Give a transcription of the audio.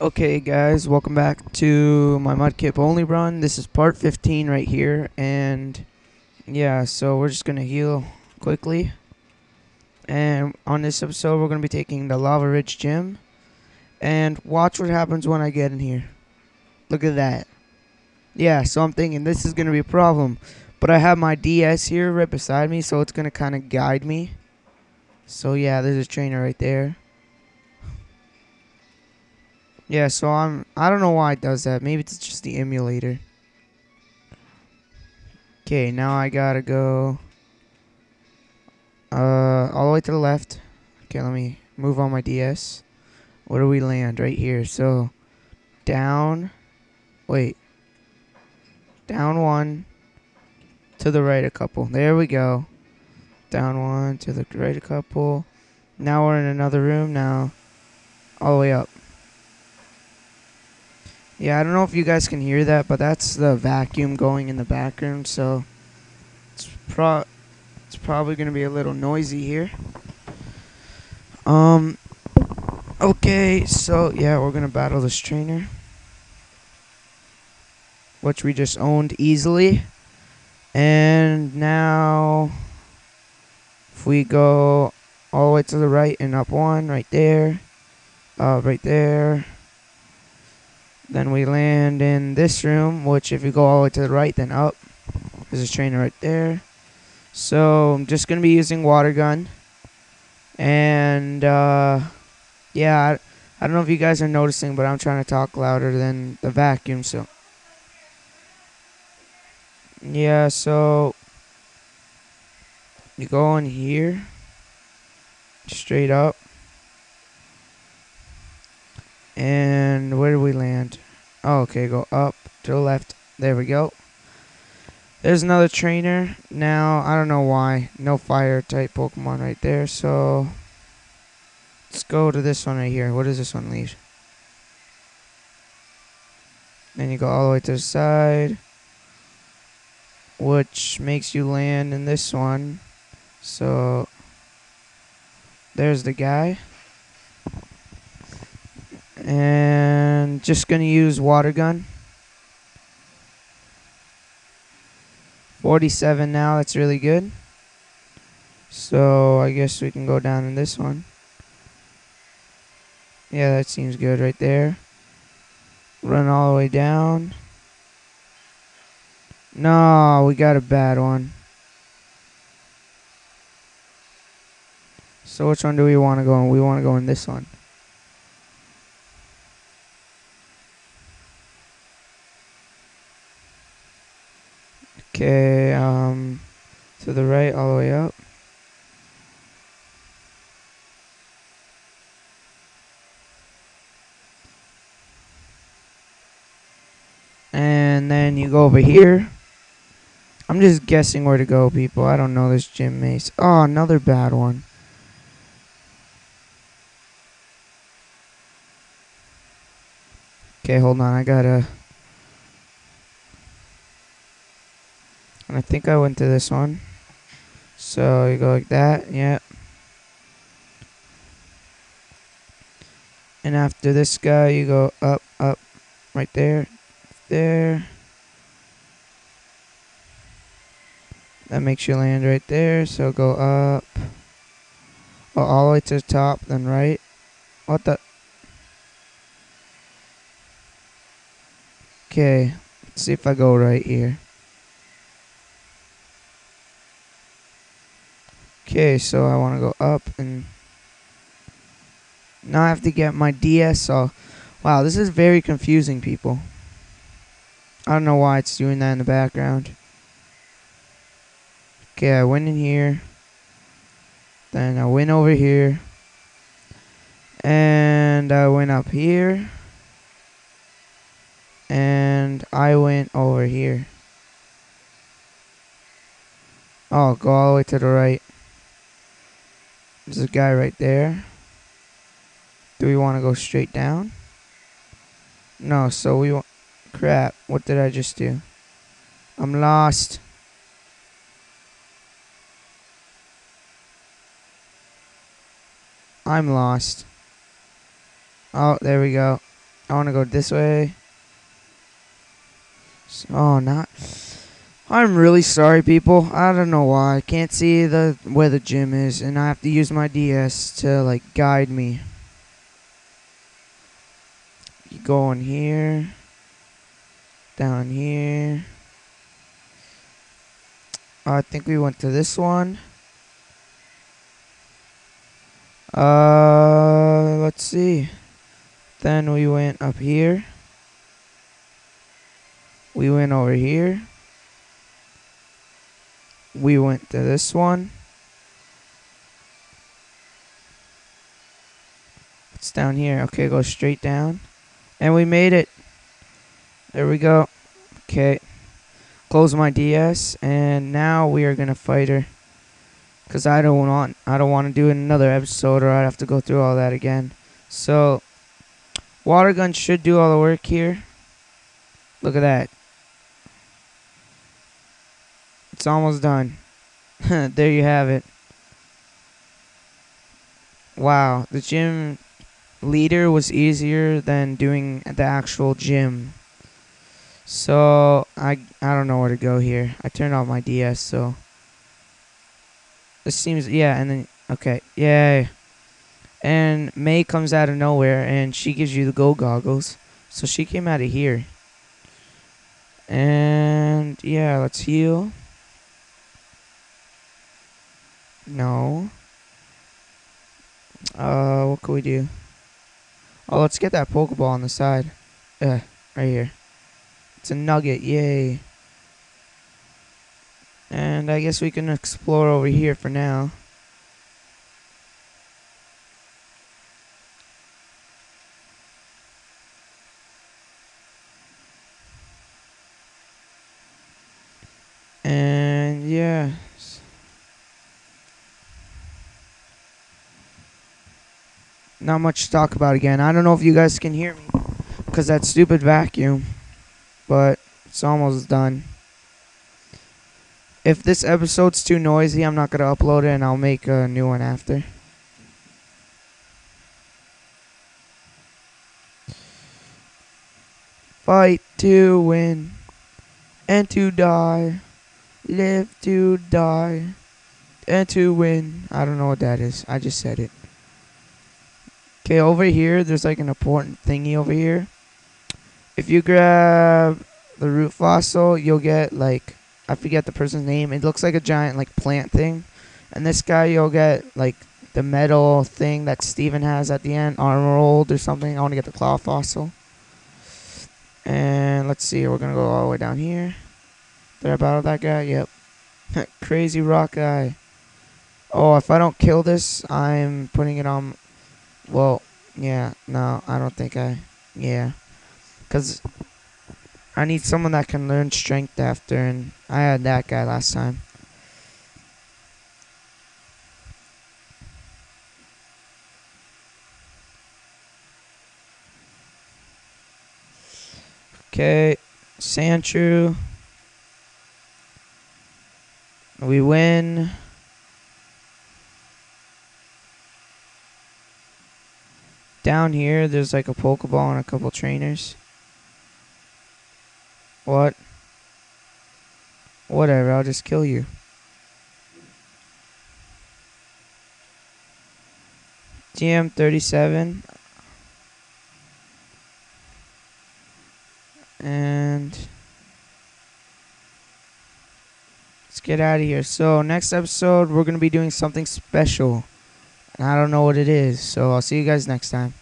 Okay, guys, welcome back to my Mudkip only run. This is part 15 right here, and yeah, so we're just gonna heal quickly. And on this episode, we're gonna be taking the Lavaridge Gym, and watch what happens when I get in here. Look at that. Yeah, so I'm thinking this is gonna be a problem, but I have my DS here right beside me, so it's gonna kind of guide me. So yeah, there's a trainer right there. Yeah, so I'm I don't know why it does that. Maybe it's just the emulator. Okay, now I gotta go uh all the way to the left. Okay, let me move on my DS. Where do we land? Right here. So down wait. Down one to the right a couple. There we go. Down one to the right a couple. Now we're in another room now. All the way up. Yeah, I don't know if you guys can hear that, but that's the vacuum going in the background, so it's pro it's probably going to be a little noisy here. Um okay, so yeah, we're going to battle this trainer which we just owned easily. And now if we go all the way to the right and up one right there, uh right there then we land in this room, which if you go all the way to the right, then up. There's a trainer right there. So I'm just going to be using water gun. And, uh, yeah, I, I don't know if you guys are noticing, but I'm trying to talk louder than the vacuum, so. Yeah, so you go in here, straight up. And where do we okay, go up to the left. There we go. There's another trainer. Now, I don't know why. No fire type Pokemon right there. So, let's go to this one right here. What does this one leave? Then you go all the way to the side. Which makes you land in this one. So, there's the guy and just gonna use water gun. 47 now that's really good. So I guess we can go down in this one. Yeah that seems good right there. Run all the way down. No we got a bad one. So which one do we want to go in? We want to go in this one Okay, um, to the right, all the way up. And then you go over here. I'm just guessing where to go, people. I don't know this gym maze. Oh, another bad one. Okay, hold on. I gotta I think I went to this one. So you go like that, yep. And after this guy, you go up, up, right there, there. That makes you land right there, so go up. Oh, all the way to the top, then right. What the? Okay, let's see if I go right here. Okay, so I want to go up and now I have to get my DS. So, wow, this is very confusing, people. I don't know why it's doing that in the background. Okay, I went in here. Then I went over here. And I went up here. And I went over here. Oh, go all the way to the right. There's a guy right there. Do we want to go straight down? No, so we want... Crap, what did I just do? I'm lost. I'm lost. Oh, there we go. I want to go this way. Oh, not. I'm really sorry, people. I don't know why. I can't see the where the gym is, and I have to use my DS to like guide me. You go in here, down here. I think we went to this one. Uh, let's see. Then we went up here. We went over here. We went to this one. It's down here. Okay, go straight down. And we made it. There we go. Okay. Close my DS and now we are to fight her. Cuz I don't want I don't want to do another episode or I'd have to go through all that again. So water gun should do all the work here. Look at that. It's almost done. there you have it. Wow, the gym leader was easier than doing the actual gym. So I I don't know where to go here. I turned off my DS, so this seems yeah, and then okay, yay. And May comes out of nowhere and she gives you the go goggles. So she came out of here. And yeah, let's heal. No. Uh, what can we do? Oh, let's get that Pokeball on the side. Uh, right here. It's a nugget, yay. And I guess we can explore over here for now. And yeah. Not much to talk about again. I don't know if you guys can hear me because that stupid vacuum, but it's almost done. If this episode's too noisy, I'm not going to upload it and I'll make a new one after. Fight to win and to die. Live to die and to win. I don't know what that is. I just said it. Okay, over here, there's like an important thingy over here. If you grab the root fossil, you'll get like I forget the person's name. It looks like a giant like plant thing. And this guy you'll get like the metal thing that Steven has at the end, Armorold or something. I want to get the claw fossil. And let's see, we're gonna go all the way down here. Did I battle that guy? Yep. Crazy rock guy. Oh, if I don't kill this, I'm putting it on. Well, yeah, no, I don't think I. Yeah. Because I need someone that can learn strength after, and I had that guy last time. Okay, Sandshrew. We win. Down here, there's like a Pokeball and a couple trainers. What? Whatever, I'll just kill you. GM 37. And let's get out of here. So, next episode, we're going to be doing something special. And I don't know what it is. So, I'll see you guys next time.